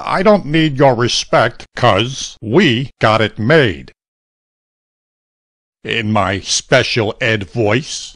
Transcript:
I don't need your respect, cuz we got it made. In my special ed voice